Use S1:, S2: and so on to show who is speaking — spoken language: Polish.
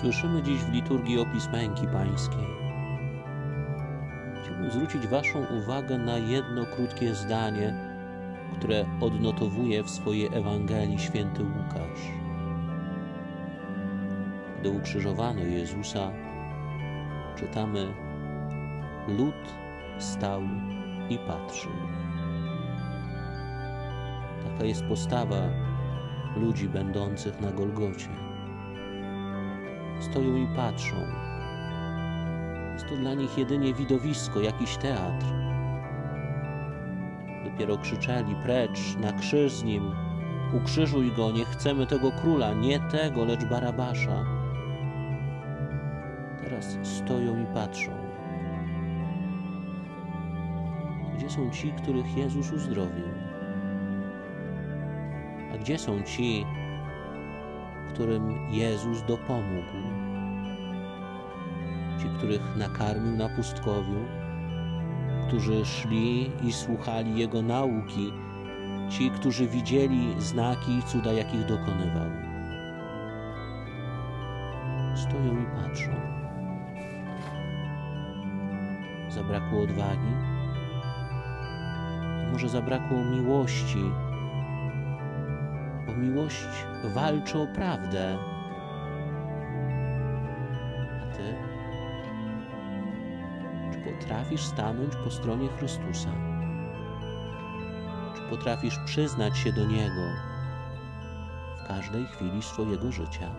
S1: Słyszymy dziś w liturgii opis męki pańskiej. Chciałbym zwrócić Waszą uwagę na jedno krótkie zdanie, które odnotowuje w swojej Ewangelii święty Łukasz. Gdy ukrzyżowano Jezusa, czytamy: Lud stał i patrzył. Taka jest postawa ludzi będących na Golgocie. Stoją i patrzą. Jest to dla nich jedynie widowisko, jakiś teatr. Dopiero krzyczeli precz, na krzyż z nim, ukrzyżuj go, nie chcemy tego króla, nie tego, lecz Barabasza. Teraz stoją i patrzą. Gdzie są ci, których Jezus uzdrowił? A gdzie są ci, którym Jezus dopomógł? Ci, których nakarmił na pustkowiu, którzy szli i słuchali Jego nauki, ci, którzy widzieli znaki i cuda, jakich dokonywał. Stoją i patrzą. Zabrakło odwagi, może zabrakło miłości bo miłość walczy o prawdę. A ty? Czy potrafisz stanąć po stronie Chrystusa? Czy potrafisz przyznać się do Niego w każdej chwili swojego życia?